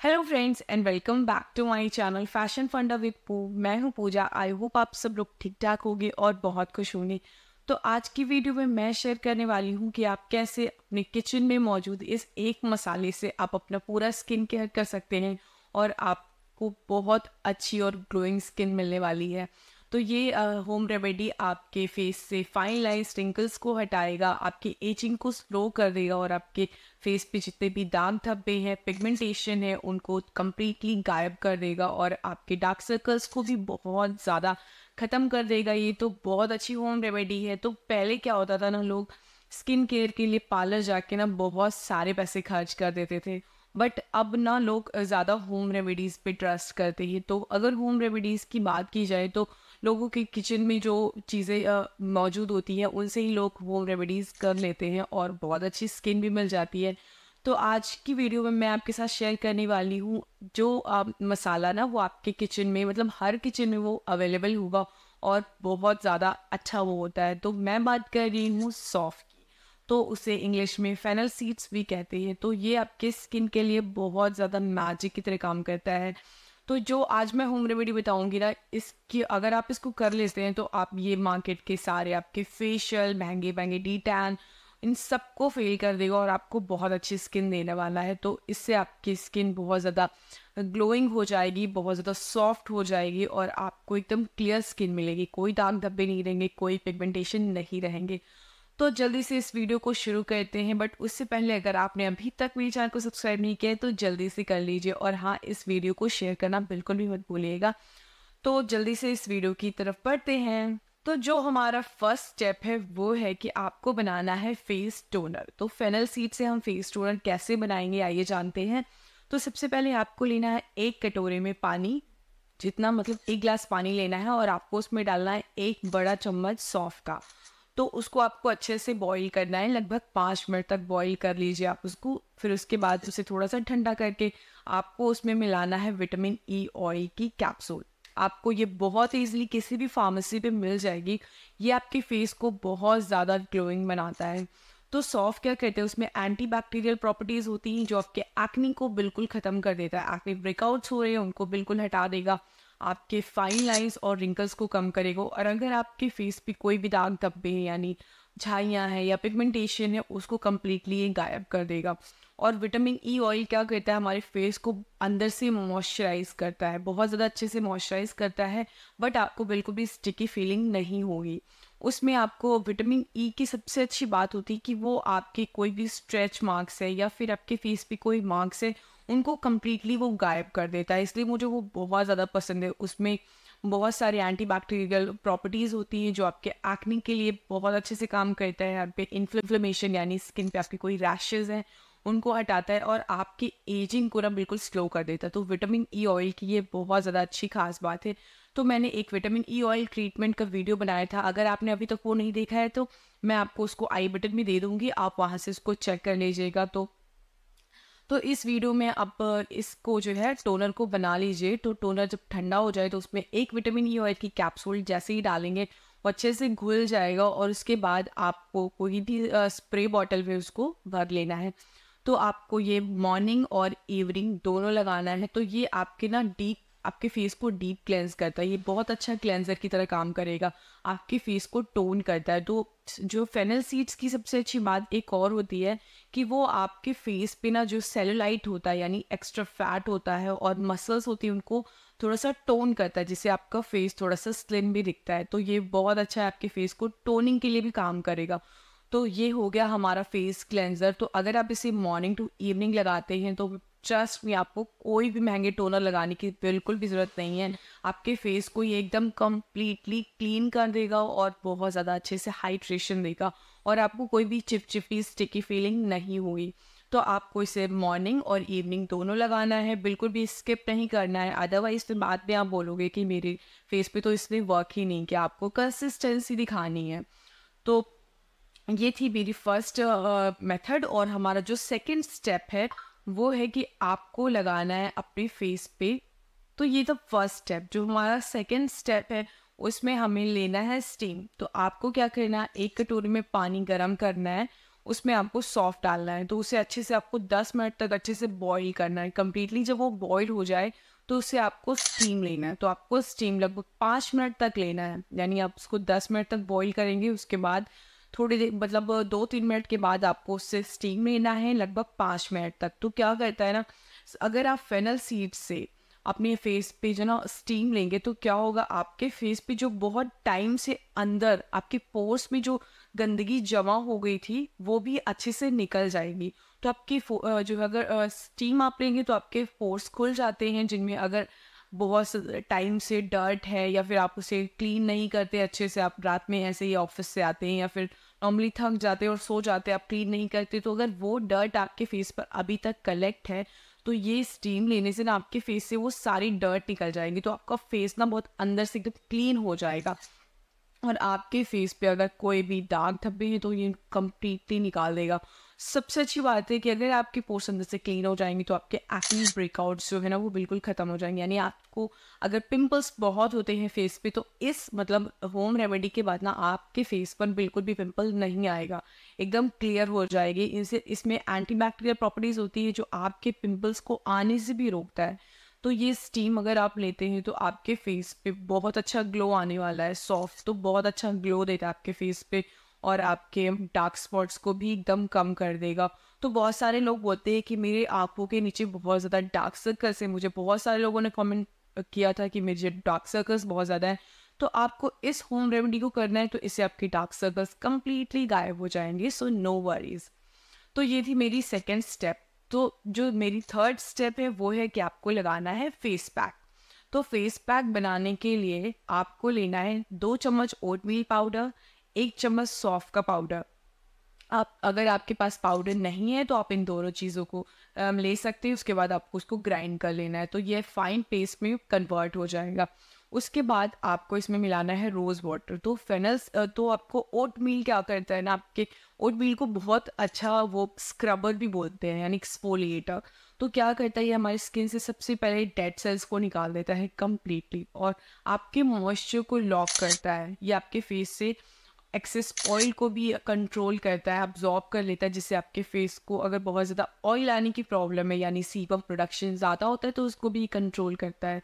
Hello friends and welcome back to my channel fashion funda with Poo मैं हूँ पूजा. I hope आप सब लोग ठीक ठाक होंगे और बहुत खुश होंगे। तो आज की वीडियो में मैं शेयर करने वाली हूँ कि आप कैसे अपने किचन में मौजूद इस एक मसाले से आप अपना पूरा स्किन केयर कर सकते हैं और आपको बहुत अच्छी और ग्लोइंग स्किन मिलने वाली है। तो ये होम रेमेडी आपके फेस से फाइन लाइन रिंकल्स को हटाएगा, आपकी एजिंग को स्लो कर देगा और आपके फेस पे जितने भी दाग धब्बे हैं पिगमेंटेशन है, उनको कम्प्लीटली गायब कर देगा और आपके डार्क सर्कल्स को भी बहुत ज़्यादा ख़त्म कर देगा। ये तो बहुत अच्छी होम रेमेडी है। तो पहले क्या होता था ना, लोग स्किन केयर के लिए पार्लर जाके ना बहुत सारे पैसे खर्च कर देते थे। बट अब ना लोग ज़्यादा होम रेमेडीज़ पे ट्रस्ट करते हैं। तो अगर होम रेमेडीज़ की बात की जाए तो लोगों के किचन में जो चीज़ें मौजूद होती हैं उनसे ही लोग होम रेमेडीज़ कर लेते हैं और बहुत अच्छी स्किन भी मिल जाती है। तो आज की वीडियो में मैं आपके साथ शेयर करने वाली हूँ जो आ, मसाला ना वो आपके किचन में मतलब हर किचन में वो अवेलेबल होगा और बहुत ज़्यादा अच्छा वो होता है। तो मैं बात कर रही हूँ सॉफ्ट की तो उसे इंग्लिश में फेनल सीड्स भी कहते हैं। तो ये आपके स्किन के लिए बहुत ज़्यादा मैजिक की तरह काम करता है। तो जो आज मैं होम रेमेडी बताऊँगी ना, इसकी अगर आप इसको कर लेते हैं तो आप ये मार्केट के सारे, आपके फेशियल महँगे महँगे डी टैन इन सबको फेल कर देगा और आपको बहुत अच्छी स्किन देने वाला है। तो इससे आपकी स्किन बहुत ज़्यादा ग्लोइंग हो जाएगी, बहुत ज़्यादा सॉफ्ट हो जाएगी और आपको एकदम क्लियर स्किन मिलेगी। कोई दाग धब्बे नहीं रहेंगे, कोई पिगमेंटेशन नहीं रहेंगे। तो जल्दी से इस वीडियो को शुरू करते हैं, बट उससे पहले अगर आपने अभी तक मेरे चैनल को सब्सक्राइब नहीं किया है तो जल्दी से कर लीजिए और हाँ इस वीडियो को शेयर करना बिल्कुल भी मत भूलिएगा। तो जल्दी से इस वीडियो की तरफ़ बढ़ते हैं। तो जो हमारा फ़र्स्ट स्टेप है, वो है कि आपको बनाना है फेस टोनर तो फेनल सीड से हम फेस टोनर कैसे बनाएँगे, आइए जानते हैं। तो सबसे पहले आपको लेना है एक कटोरे में पानी, जितना मतलब एक गिलास पानी लेना है और आपको उसमें डालना है एक बड़ा चम्मच सौंफ का। तो उसको आपको अच्छे से बॉईल करना है। लगभग पाँच मिनट तक बॉईल कर लीजिए आप उसको। फिर उसके बाद उसे थोड़ा सा ठंडा करके आपको उसमें मिलाना है विटामिन ई ऑयल की कैप्सूल आपको ये बहुत ईजिली किसी भी फार्मेसी पे मिल जाएगी। ये आपके फेस को बहुत ज़्यादा ग्लोइंग बनाता है। तो सॉफ्ट क्या कहते हैं? उसमें एंटी बैक्टीरियल प्रॉपर्टीज़ होती हैं जो आपके एक्नी को बिल्कुल ख़त्म कर देता है। एक्नी ब्रेकआउट्स हो रहे हैं, उनको बिल्कुल हटा देगा। आपके फाइन लाइंस और रिंकल्स को कम करेगा और अगर आपके फेस पे कोई भी दाग धब्बे हैं, यानी झाइयाँ हैं या पिगमेंटेशन है, उसको कम्प्लीटली गायब कर देगा। और विटामिन ई ऑयल क्या करता है? हमारे फेस को अंदर से मॉइस्चराइज करता है। बहुत ज़्यादा अच्छे से मॉइस्चराइज करता है बट आपको बिल्कुल भी स्टिकी फीलिंग नहीं होगी। उसमें आपको विटामिन ई की सबसे अच्छी बात होती है कि वो आपके कोई भी स्ट्रेच मार्क्स है या फिर आपके फेस पे कोई मार्क्स है उनको कम्प्लीटली वो गायब कर देता है। इसलिए मुझे वो बहुत ज़्यादा पसंद है। उसमें बहुत सारी एंटी बैक्टीरियल प्रॉपर्टीज़ होती हैं जो आपके एक्निंग के लिए बहुत अच्छे से काम करता है। आपके इन्फ्लेमेशन यानी स्किन पे आपके कोई रैशेज़ हैं, उनको हटाता है और आपकी एजिंग को ना बिल्कुल स्लो कर देता है। तो विटामिन ई ऑयल की ये बहुत ज़्यादा अच्छी खास बात है। तो मैंने एक विटामिन ई ऑयल ट्रीटमेंट का वीडियो बनाया था। अगर आपने अभी तक वो नहीं देखा है तो मैं आपको उसको आई बटन में दे दूँगी। आप वहाँ से उसको चेक कर लीजिएगा। तो तो इस वीडियो में आप इसको जो है टोनर को बना लीजिए। तो टोनर जब ठंडा हो जाए तो उसमें एक विटामिन ई ऑयल की कैप्सूल जैसे ही डालेंगे, वो अच्छे से घुल जाएगा और उसके बाद आपको कोई भी स्प्रे बॉटल में उसको भर लेना है। तो आपको ये मॉर्निंग और इवनिंग दोनों लगाना है। तो ये आपके ना डीप आपके फेस को डीप क्लेंस करता है, ये बहुत अच्छा क्लेंजर की तरह काम करेगा। आपके फेस को टोन करता है तो जो फेनल सीड्स की सबसे अच्छी बात एक और होती है कि वो आपके फेस पे ना जो सेलुलाइट होता है, यानी एक्स्ट्रा फैट होता है और मसल्स होती है, उनको थोड़ा सा टोन करता है, जिससे आपका फेस थोड़ा सा स्लिम भी दिखता है। तो ये बहुत अच्छा है, आपके फेस को टोनिंग के लिए भी काम करेगा। तो ये हो गया हमारा फेस क्लेंजर तो अगर आप इसे मॉर्निंग टू इवनिंग लगाते हैं तो ट्रस्ट में आपको कोई भी महँगे टोनर लगाने की बिल्कुल भी ज़रूरत नहीं है। आपके फेस को ये एकदम कम्प्लीटली क्लीन कर देगा और बहुत ज़्यादा अच्छे से हाइड्रेशन देगा और आपको कोई भी चिपचिपी स्टिकी फीलिंग नहीं हुई तो आपको इसे मॉर्निंग और इवनिंग दोनों लगाना है बिल्कुल भी स्किप नहीं करना है। अदरवाइज़ फिर बाद में आप बोलोगे कि मेरे फेस पे तो इसने वर्क ही नहीं किया आपको कंसिस्टेंसी दिखानी है। तो ये थी मेरी फ़र्स्ट मेथड uh, और हमारा जो सेकंड स्टेप है वो है कि आपको लगाना है अपने फेस पे। तो ये तो फ़र्स्ट स्टेप जो हमारा सेकंड स्टेप है, उसमें हमें लेना है स्टीम तो आपको क्या करना है? एक कटोरी में पानी गर्म करना है, उसमें आपको सॉफ्ट डालना है। तो उसे अच्छे से आपको 10 मिनट तक अच्छे से बॉईल करना है। कम्प्लीटली जब वो बॉईल हो जाए तो उसे आपको स्टीम लेना है। तो आपको स्टीम लगभग पाँच मिनट तक लेना है। यानी आप उसको दस मिनट तक बॉईल करेंगे, उसके बाद थोड़ी देर मतलब दो तीन मिनट के बाद आपको उससे स्टीम लेना है, लगभग पाँच मिनट तक। तो क्या करता है ना अगर आप फेनल सीड से अपने फेस पे जो ना स्टीम लेंगे तो क्या होगा, आपके फेस पे जो बहुत टाइम से अंदर, आपके पोर्स में जो गंदगी जमा हो गई थी, वो भी अच्छे से निकल जाएगी। तो आपकी जो अगर स्टीम आप लेंगे तो आपके पोर्स खुल जाते हैं, जिनमें अगर बहुत टाइम से डर्ट है या फिर आप उसे क्लीन नहीं करते अच्छे से, आप रात में ऐसे ही ऑफ़िस से आते हैं या फिर नॉर्मली थक जाते हैं और सो जाते हैं, आप क्लीन नहीं करते तो अगर वो डर्ट आपके फेस पर अभी तक कलेक्ट है तो ये स्टीम लेने से ना आपके फेस से वो सारी डर्ट निकल जाएगी तो आपका फेस ना बहुत अंदर से एकदम क्लीन हो जाएगा। और आपके फेस पे अगर कोई भी दाग धब्बे हैं तो ये कम्प्लीटली निकाल देगा। सबसे अच्छी बात है कि अगर आपके पोर्स अंदर से क्लीन हो जाएँगे तो आपके एक्नी ब्रेकआउट्स जो है ना वो बिल्कुल ख़त्म हो जाएँगे। यानी आपको अगर पिंपल्स बहुत होते हैं फेस पे तो इस मतलब होम रेमेडी के बाद ना आपके फेस पर बिल्कुल भी पिंपल नहीं आएगा। एकदम क्लियर हो जाएगी। इनसे इसमें एंटी बैक्टीरियल प्रॉपर्टीज़ होती है जो आपके पिम्पल्स को आने से भी रोकता है। तो ये स्टीम अगर आप लेते हैं तो आपके फेस पे बहुत अच्छा ग्लो आने वाला है। सॉफ्ट तो बहुत अच्छा ग्लो देता है आपके फेस पे। और आपके डार्क स्पॉट्स को भी एकदम कम कर देगा। तो बहुत सारे लोग बोलते हैं कि मेरे आँखों के नीचे बहुत ज़्यादा डार्क सर्कल्स है। मुझे बहुत सारे लोगों ने कमेंट किया था कि मेरे डार्क सर्कल्स बहुत ज़्यादा हैं। तो आपको इस होम रेमेडी को करना है तो इससे आपके डार्क सर्कल्स कम्प्लीटली गायब हो जाएँगे। सो नो वरीज तो ये थी मेरी सेकेंड स्टेप तो जो मेरी थर्ड स्टेप है, वो है कि आपको लगाना है फेस पैक तो फेस पैक बनाने के लिए आपको लेना है दो चम्मच ओटमील पाउडर एक चम्मच सौफ का पाउडर आप, अगर आपके पास पाउडर नहीं है तो आप इन दोनों चीज़ों को ले सकते हैं, उसके बाद आपको उसको ग्राइंड कर लेना है। तो ये फाइन पेस्ट में कन्वर्ट हो जाएगा। उसके बाद आपको इसमें मिलाना है रोज़ वाटर तो फेनल्स तो आपको ओट मील क्या करता है ना, आपके ओट मील को बहुत अच्छा वो स्क्रबर भी बोलते हैं, यानी एक्सफोलिएटर तो क्या करता है, ये हमारी स्किन से सबसे पहले डेड सेल्स को निकाल देता है कम्प्लीटली और आपके मॉइस्चर को लॉक करता है, ये आपके फेस से एक्सेस ऑयल को भी कंट्रोल करता है अब्जॉर्ब कर लेता है, जिससे आपके फेस को अगर बहुत ज़्यादा ऑयल आने की प्रॉब्लम है, यानी सीपम प्रोडक्शन ज़्यादा होता है तो उसको भी कंट्रोल करता है।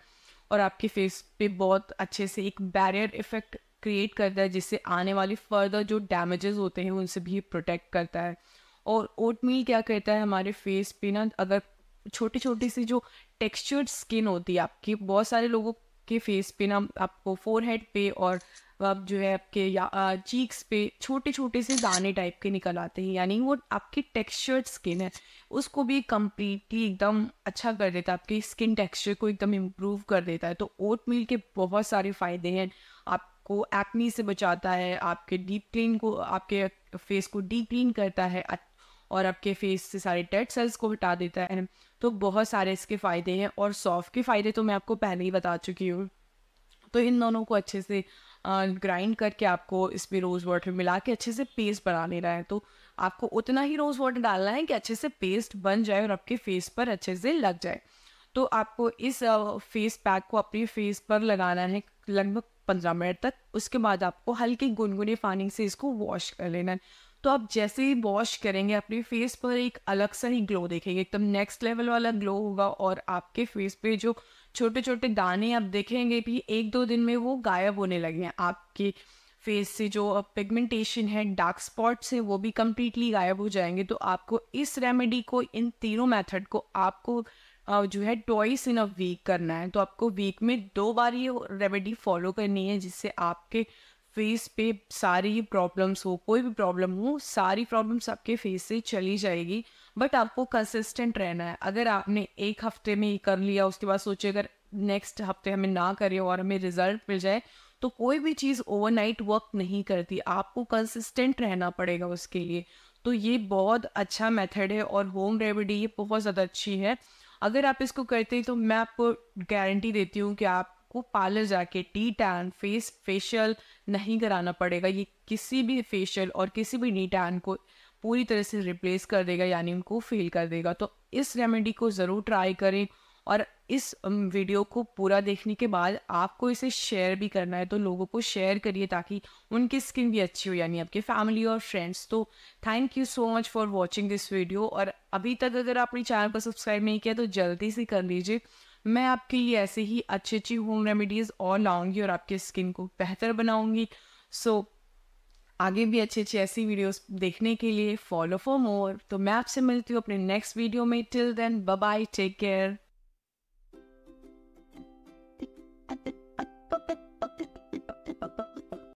और आपके फेस पे बहुत अच्छे से एक बैरियर इफ़ेक्ट क्रिएट करता है, जिससे आने वाली फर्दर जो डैमेजेस होते हैं, उनसे भी प्रोटेक्ट करता है। और ओटमील क्या करता है, हमारे फेस पे ना, अगर छोटी छोटी सी जो टेक्सचर्ड स्किन होती है, आपकी, बहुत सारे लोगों के फेस पे ना, आपको फोर हेड पे और अब जो है आपके या चीक्स पे छोटे छोटे से दाने टाइप के निकल आते हैं, यानी वो आपकी टेक्सचर्ड स्किन है। उसको भी कम्प्लीटली एकदम अच्छा कर देता है, आपकी स्किन टेक्सचर को एकदम इम्प्रूव कर देता है। तो ओट मील के बहुत सारे फ़ायदे हैं। आपको एक्नी से बचाता है, आपके डीप क्लीन को, आपके फेस को डीप क्लीन करता है और आपके फेस से सारे डेड सेल्स को हटा देता है। तो बहुत सारे इसके फ़ायदे हैं, और सॉफ्ट के फ़ायदे तो मैं आपको पहले ही बता चुकी हूँ। तो इन दोनों को अच्छे से ग्राइंड करके आपको इसमें रोज़ वाटर मिला के अच्छे से पेस्ट बना लेना है। तो आपको उतना ही रोज़ वाटर डालना है कि अच्छे से पेस्ट बन जाए और आपके फेस पर अच्छे से लग जाए। तो आपको इस फेस पैक को अपने फेस पर लगाना है लगभग पंद्रह मिनट तक। उसके बाद आपको हल्के गुनगुने पानी से इसको वॉश कर लेना है। तो आप जैसे ही वॉश करेंगे, अपने फेस पर एक अलग सा ही ग्लो देखेंगे। एकदम नेक्स्ट लेवल वाला ग्लो होगा और आपके फेस पे जो छोटे छोटे दाने आप देखेंगे भी, एक दो दिन में वो गायब होने लगे हैं। आपके फेस से जो पिगमेंटेशन है डार्क स्पॉट्स है, वो भी कम्प्लीटली गायब हो जाएँगे। तो आपको इस रेमेडी को, इन तीनों मेथड को आपको जो है ट्वाइस इन अ वीक करना है। तो आपको वीक में दो बार ये रेमेडी फॉलो करनी है, जिससे आपके फेस पे सारी प्रॉब्लम्स हो, कोई भी प्रॉब्लम हो, सारी प्रॉब्लम्स आपके फेस से चली जाएगी बट आपको कंसिस्टेंट रहना है। अगर आपने एक हफ़्ते में ही कर लिया, उसके बाद सोचे अगर नेक्स्ट हफ़्ते हमें ना करें और हमें रिज़ल्ट मिल जाए तो कोई भी चीज़ ओवरनाइट वर्क नहीं करती। आपको कंसिस्टेंट रहना पड़ेगा उसके लिए। तो ये बहुत अच्छा मेथड है और होम रेमेडी ये बहुत ज़्यादा अच्छी है। अगर आप इसको करते हैं तो मैं आपको गारंटी देती हूँ कि आप आपको पार्लर जाके टी टैन फेस फेशियल नहीं कराना पड़ेगा। ये किसी भी फेशियल और किसी भी नी टैन को पूरी तरह से रिप्लेस कर देगा, यानी उनको फेल कर देगा। तो इस रेमेडी को ज़रूर ट्राई करें और इस वीडियो को पूरा देखने के बाद आपको इसे शेयर भी करना है। तो लोगों को शेयर करिए ताकि उनकी स्किन भी अच्छी हो, यानी आपके फैमिली और फ्रेंड्स तो thank you so much for watching this video और अभी तक अगर आपने चैनल को सब्सक्राइब नहीं किया तो जल्दी से कर लीजिए। मैं आपके लिए ऐसे ही अच्छी अच्छी होम रेमेडीज़ और लाऊँगी और आपके स्किन को बेहतर बनाऊँगी। सो so, आगे भी अच्छी अच्छी ऐसी वीडियोस देखने के लिए फॉलो फॉर मोर तो मैं आपसे मिलती हूँ अपने नेक्स्ट वीडियो में. Till then bye take care